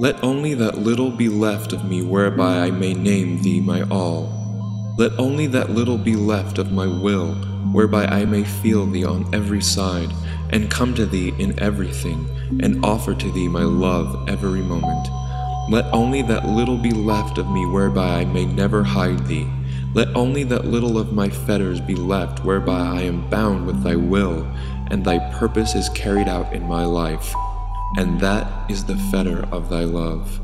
Let only that little be left of me whereby I may name thee my all. Let only that little be left of my will whereby I may feel thee on every side, and come to thee in everything, and offer to thee my love every moment. Let only that little be left of me whereby I may never hide thee. Let only that little of my fetters be left whereby I am bound with thy will, and thy purpose is carried out in my life and that is the fetter of thy love.